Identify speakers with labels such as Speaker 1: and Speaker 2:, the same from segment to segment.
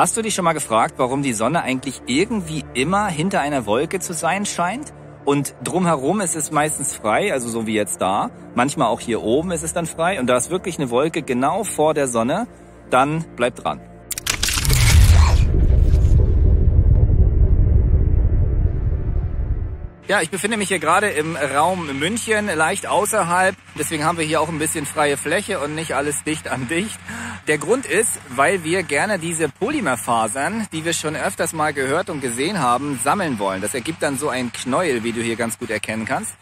Speaker 1: Hast du dich schon mal gefragt, warum die Sonne eigentlich irgendwie immer hinter einer Wolke zu sein scheint? Und drumherum ist es meistens frei, also so wie jetzt da. Manchmal auch hier oben ist es dann frei. Und da ist wirklich eine Wolke genau vor der Sonne. Dann bleibt dran. Ja, ich befinde mich hier gerade im Raum München, leicht außerhalb. Deswegen haben wir hier auch ein bisschen freie Fläche und nicht alles dicht an dicht. Der Grund ist, weil wir gerne diese Polymerfasern, die wir schon öfters mal gehört und gesehen haben, sammeln wollen. Das ergibt dann so ein Knäuel, wie du hier ganz gut erkennen kannst.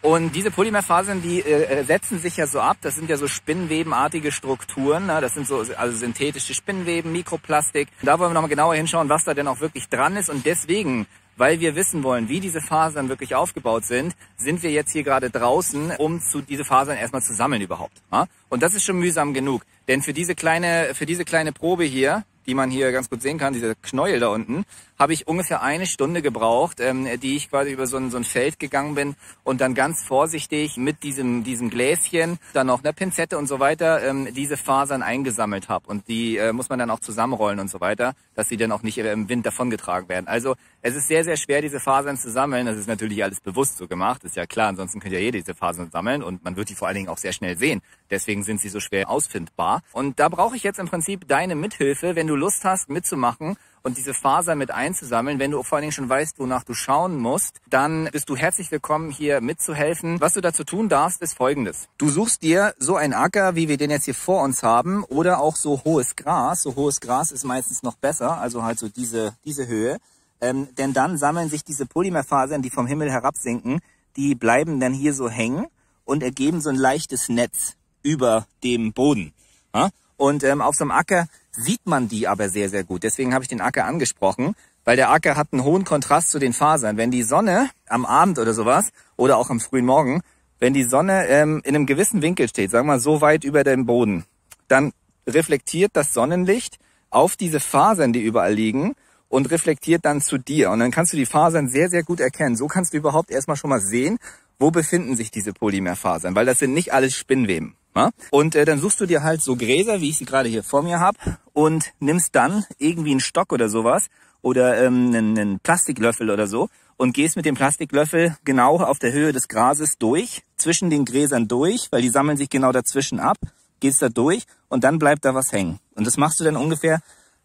Speaker 1: Und diese Polymerfasern, die äh, setzen sich ja so ab. Das sind ja so spinnwebenartige Strukturen. Ne? Das sind so also synthetische Spinnweben, Mikroplastik. Da wollen wir nochmal genauer hinschauen, was da denn auch wirklich dran ist. Und deswegen weil wir wissen wollen, wie diese Fasern wirklich aufgebaut sind, sind wir jetzt hier gerade draußen, um zu, diese Fasern erstmal zu sammeln überhaupt. Ja? Und das ist schon mühsam genug. Denn für diese kleine, für diese kleine Probe hier, die man hier ganz gut sehen kann, diese Knäuel da unten, habe ich ungefähr eine Stunde gebraucht, ähm, die ich quasi über so ein, so ein Feld gegangen bin und dann ganz vorsichtig mit diesem, diesem Gläschen, dann noch eine Pinzette und so weiter, ähm, diese Fasern eingesammelt habe. Und die äh, muss man dann auch zusammenrollen und so weiter, dass sie dann auch nicht im Wind davongetragen werden. Also es ist sehr, sehr schwer, diese Fasern zu sammeln. Das ist natürlich alles bewusst so gemacht, ist ja klar. Ansonsten könnt ja jeder diese Fasern sammeln und man wird die vor allen Dingen auch sehr schnell sehen. Deswegen sind sie so schwer ausfindbar. Und da brauche ich jetzt im Prinzip deine Mithilfe, wenn du Lust hast mitzumachen und diese Faser mit einzusammeln. Wenn du vor allen Dingen schon weißt, wonach du schauen musst, dann bist du herzlich willkommen, hier mitzuhelfen. Was du dazu tun darfst, ist folgendes. Du suchst dir so einen Acker, wie wir den jetzt hier vor uns haben, oder auch so hohes Gras. So hohes Gras ist meistens noch besser, also halt so diese, diese Höhe. Ähm, denn dann sammeln sich diese Polymerfasern, die vom Himmel herabsinken, die bleiben dann hier so hängen und ergeben so ein leichtes Netz über dem Boden. Und ähm, auf so einem Acker sieht man die aber sehr, sehr gut. Deswegen habe ich den Acker angesprochen, weil der Acker hat einen hohen Kontrast zu den Fasern. Wenn die Sonne am Abend oder sowas oder auch am frühen Morgen, wenn die Sonne ähm, in einem gewissen Winkel steht, sagen wir mal so weit über dem Boden, dann reflektiert das Sonnenlicht auf diese Fasern, die überall liegen und reflektiert dann zu dir. Und dann kannst du die Fasern sehr, sehr gut erkennen. So kannst du überhaupt erstmal schon mal sehen, wo befinden sich diese Polymerfasern, weil das sind nicht alles Spinnweben. Ja? Und äh, dann suchst du dir halt so Gräser, wie ich sie gerade hier vor mir habe, und nimmst dann irgendwie einen Stock oder sowas oder ähm, einen, einen Plastiklöffel oder so und gehst mit dem Plastiklöffel genau auf der Höhe des Grases durch, zwischen den Gräsern durch, weil die sammeln sich genau dazwischen ab, gehst da durch und dann bleibt da was hängen. Und das machst du dann ungefähr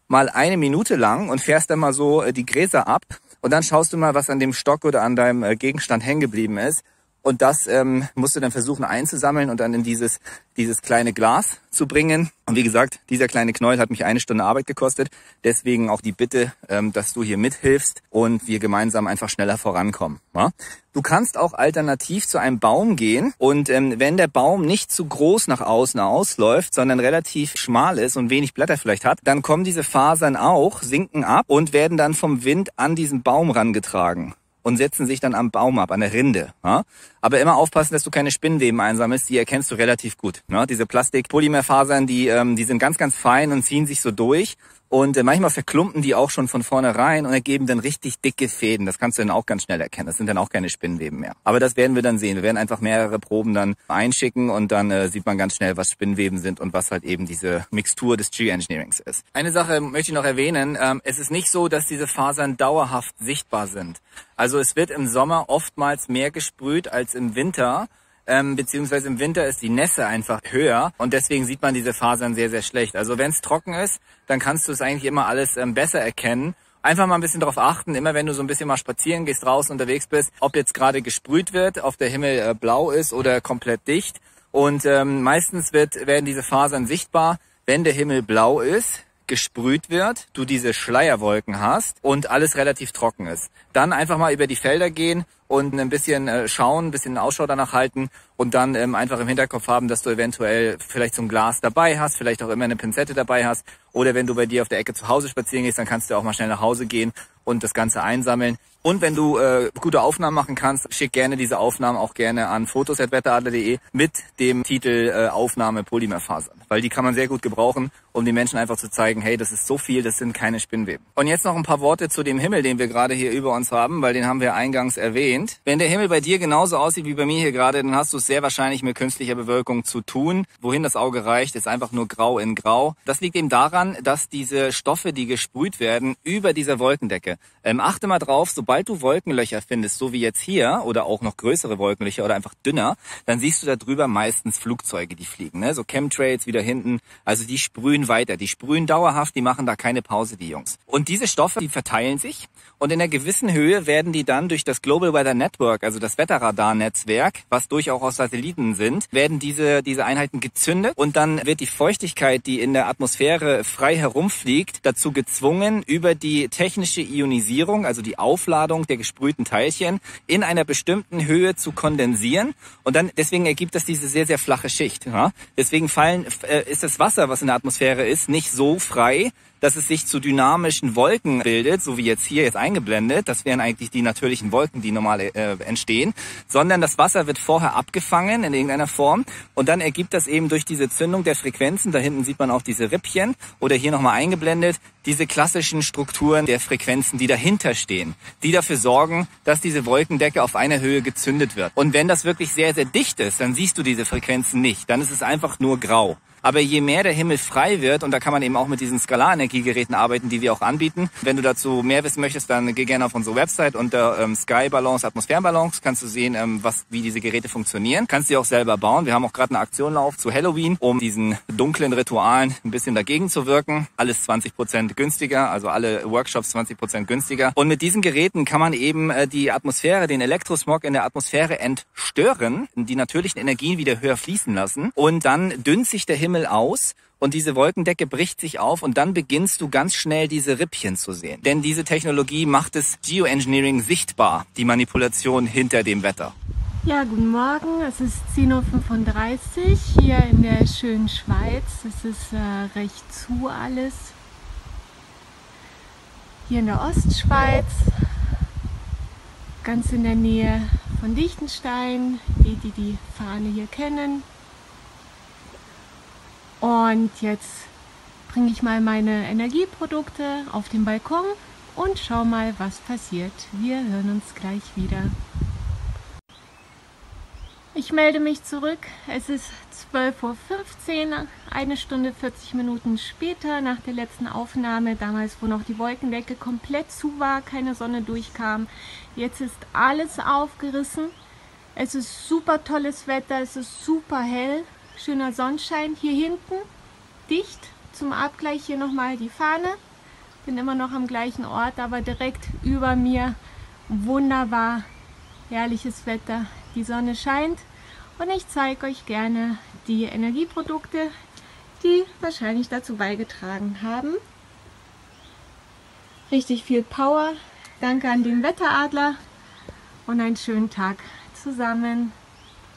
Speaker 1: mal eine Minute lang und fährst dann mal so äh, die Gräser ab und dann schaust du mal, was an dem Stock oder an deinem äh, Gegenstand hängen geblieben ist und das ähm, musst du dann versuchen einzusammeln und dann in dieses, dieses kleine Glas zu bringen. Und wie gesagt, dieser kleine Knäuel hat mich eine Stunde Arbeit gekostet. Deswegen auch die Bitte, ähm, dass du hier mithilfst und wir gemeinsam einfach schneller vorankommen. Ja? Du kannst auch alternativ zu einem Baum gehen und ähm, wenn der Baum nicht zu groß nach außen ausläuft, sondern relativ schmal ist und wenig Blätter vielleicht hat, dann kommen diese Fasern auch, sinken ab und werden dann vom Wind an diesen Baum rangetragen und setzen sich dann am Baum ab, an der Rinde. Ja? Aber immer aufpassen, dass du keine Spinnweben einsammelst, die erkennst du relativ gut. Ne? Diese Plastik-Polymerfasern, die, ähm, die sind ganz, ganz fein und ziehen sich so durch und äh, manchmal verklumpen die auch schon von vornherein und ergeben dann richtig dicke Fäden. Das kannst du dann auch ganz schnell erkennen. Das sind dann auch keine Spinnweben mehr. Aber das werden wir dann sehen. Wir werden einfach mehrere Proben dann einschicken und dann äh, sieht man ganz schnell, was Spinnweben sind und was halt eben diese Mixtur des Geoengineerings ist. Eine Sache möchte ich noch erwähnen. Ähm, es ist nicht so, dass diese Fasern dauerhaft sichtbar sind. Also es wird im Sommer oftmals mehr gesprüht als im Winter ähm, beziehungsweise im Winter ist die Nässe einfach höher und deswegen sieht man diese Fasern sehr, sehr schlecht. Also wenn es trocken ist, dann kannst du es eigentlich immer alles ähm, besser erkennen. Einfach mal ein bisschen darauf achten, immer wenn du so ein bisschen mal spazieren gehst, draußen unterwegs bist, ob jetzt gerade gesprüht wird, ob der Himmel äh, blau ist oder komplett dicht. Und ähm, meistens wird, werden diese Fasern sichtbar, wenn der Himmel blau ist, gesprüht wird, du diese Schleierwolken hast und alles relativ trocken ist. Dann einfach mal über die Felder gehen und ein bisschen äh, schauen, ein bisschen Ausschau danach halten und dann ähm, einfach im Hinterkopf haben, dass du eventuell vielleicht so ein Glas dabei hast, vielleicht auch immer eine Pinzette dabei hast oder wenn du bei dir auf der Ecke zu Hause spazieren gehst, dann kannst du auch mal schnell nach Hause gehen und das Ganze einsammeln. Und wenn du äh, gute Aufnahmen machen kannst, schick gerne diese Aufnahmen auch gerne an fotos.wetteradler.de mit dem Titel äh, Aufnahme Polymerfasern. Weil die kann man sehr gut gebrauchen, um den Menschen einfach zu zeigen, hey, das ist so viel, das sind keine Spinnweben. Und jetzt noch ein paar Worte zu dem Himmel, den wir gerade hier über uns haben, weil den haben wir eingangs erwähnt. Wenn der Himmel bei dir genauso aussieht wie bei mir hier gerade, dann hast du es sehr wahrscheinlich mit künstlicher Bewölkung zu tun. Wohin das Auge reicht, ist einfach nur grau in grau. Das liegt eben daran, dass diese Stoffe, die gesprüht werden, über dieser Wolkendecke. Ähm, achte mal drauf, sobald du Wolkenlöcher findest, so wie jetzt hier, oder auch noch größere Wolkenlöcher oder einfach dünner, dann siehst du da meistens Flugzeuge, die fliegen. Ne? So Chemtrails wieder hinten. Also die sprühen weiter. Die sprühen dauerhaft, die machen da keine Pause, die Jungs. Und diese Stoffe, die verteilen sich und in einer gewissen Höhe werden die dann durch das Global Weather Network, also das Wetterradarnetzwerk, was durchaus aus Satelliten sind, werden diese, diese Einheiten gezündet und dann wird die Feuchtigkeit, die in der Atmosphäre frei herumfliegt, dazu gezwungen, über die technische Ionisierung, also die Aufladung der gesprühten Teilchen, in einer bestimmten Höhe zu kondensieren. Und dann, deswegen ergibt das diese sehr, sehr flache Schicht. Ja? Deswegen fallen, äh, ist das Wasser, was in der Atmosphäre ist, nicht so frei, dass es sich zu dynamischen Wolken bildet, so wie jetzt hier jetzt eingeblendet. Das wären eigentlich die natürlichen Wolken, die normal äh, entstehen, sondern das Wasser wird vorher abgefangen in irgendeiner Form und dann ergibt das eben durch diese Zündung der Frequenzen, da hinten sieht man auch diese Rippchen oder hier nochmal eingeblendet, diese klassischen Strukturen der Frequenzen, die dahinter stehen, die dafür sorgen, dass diese Wolkendecke auf einer Höhe gezündet wird. Und wenn das wirklich sehr, sehr dicht ist, dann siehst du diese Frequenzen nicht. Dann ist es einfach nur grau. Aber je mehr der Himmel frei wird, und da kann man eben auch mit diesen Skalarenergiegeräten arbeiten, die wir auch anbieten. Wenn du dazu mehr wissen möchtest, dann geh gerne auf unsere Website unter ähm, Sky Balance, Atmosphärenbalance, kannst du sehen, ähm, was, wie diese Geräte funktionieren. Kannst du auch selber bauen. Wir haben auch gerade eine Aktion lauf zu Halloween, um diesen dunklen Ritualen ein bisschen dagegen zu wirken. Alles 20 Prozent günstiger, also alle Workshops 20 Prozent günstiger. Und mit diesen Geräten kann man eben äh, die Atmosphäre, den Elektrosmog in der Atmosphäre entstören, die natürlichen Energien wieder höher fließen lassen und dann dünnt sich der Himmel aus und diese Wolkendecke bricht sich auf und dann beginnst du ganz schnell diese Rippchen zu sehen. Denn diese Technologie macht es Geoengineering sichtbar, die Manipulation hinter dem Wetter.
Speaker 2: Ja, guten Morgen. Es ist 10.35 Uhr hier in der schönen Schweiz. Es ist äh, recht zu alles. Hier in der Ostschweiz, ganz in der Nähe von Liechtenstein, die, die die Fahne hier kennen. Und jetzt bringe ich mal meine Energieprodukte auf den Balkon und schau mal, was passiert. Wir hören uns gleich wieder. Ich melde mich zurück. Es ist 12.15 Uhr, eine Stunde 40 Minuten später nach der letzten Aufnahme, damals wo noch die Wolkendecke komplett zu war, keine Sonne durchkam. Jetzt ist alles aufgerissen. Es ist super tolles Wetter, es ist super hell schöner Sonnenschein. Hier hinten dicht. Zum Abgleich hier nochmal die Fahne. Bin immer noch am gleichen Ort, aber direkt über mir wunderbar herrliches Wetter. Die Sonne scheint und ich zeige euch gerne die Energieprodukte, die wahrscheinlich dazu beigetragen haben. Richtig viel Power. Danke an den Wetteradler und einen schönen Tag zusammen.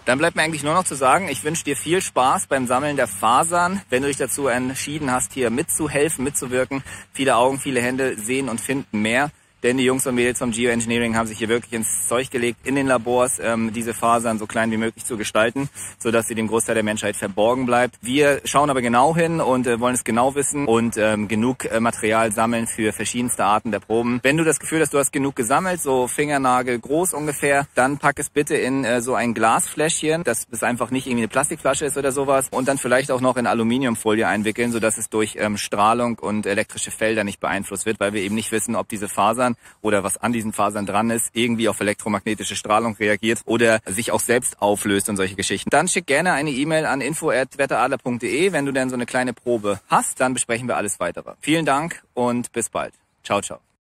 Speaker 1: Dann bleibt mir eigentlich nur noch zu sagen, ich wünsche dir viel Spaß beim Sammeln der Fasern. Wenn du dich dazu entschieden hast, hier mitzuhelfen, mitzuwirken, viele Augen, viele Hände sehen und finden mehr. Denn die Jungs und Mädels vom Geoengineering haben sich hier wirklich ins Zeug gelegt, in den Labors ähm, diese Fasern so klein wie möglich zu gestalten, sodass sie dem Großteil der Menschheit verborgen bleibt. Wir schauen aber genau hin und äh, wollen es genau wissen und ähm, genug äh, Material sammeln für verschiedenste Arten der Proben. Wenn du das Gefühl hast, du hast genug gesammelt, so Fingernagel groß ungefähr, dann pack es bitte in äh, so ein Glasfläschchen, dass es einfach nicht irgendwie eine Plastikflasche ist oder sowas und dann vielleicht auch noch in Aluminiumfolie einwickeln, sodass es durch ähm, Strahlung und elektrische Felder nicht beeinflusst wird, weil wir eben nicht wissen, ob diese Fasern Fasern oder was an diesen Fasern dran ist, irgendwie auf elektromagnetische Strahlung reagiert oder sich auch selbst auflöst und solche Geschichten. Dann schick gerne eine E-Mail an info@wetteradler.de, wenn du dann so eine kleine Probe hast, dann besprechen wir alles weitere. Vielen Dank und bis bald. Ciao, ciao.